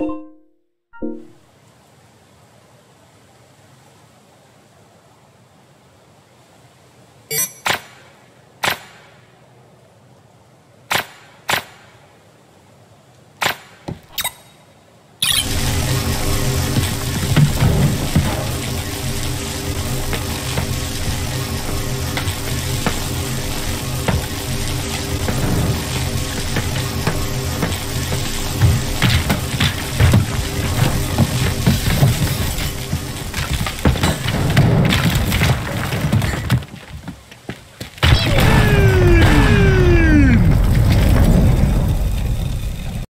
Bye.